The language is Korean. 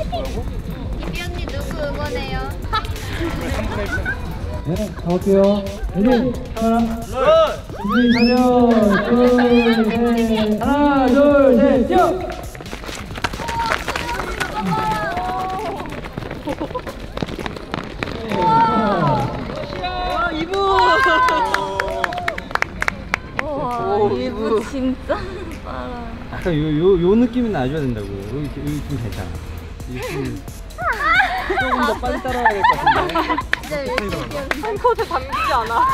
이비 언니 누구 응원해요? 네, 가볼게요. 레디, 하나, 둘, 셋, 하나, 둘, 셋, 뛰어! 진짜 빨라. 아까 요, 요, 요 느낌이 나줘야 된다고. 여기, 여기 좀 괜찮아. 이 좀, 조금 더 빨리 따라가야 될 것 같은데. 진짜 열심히 뛰어. 앵커도 담기지 않아.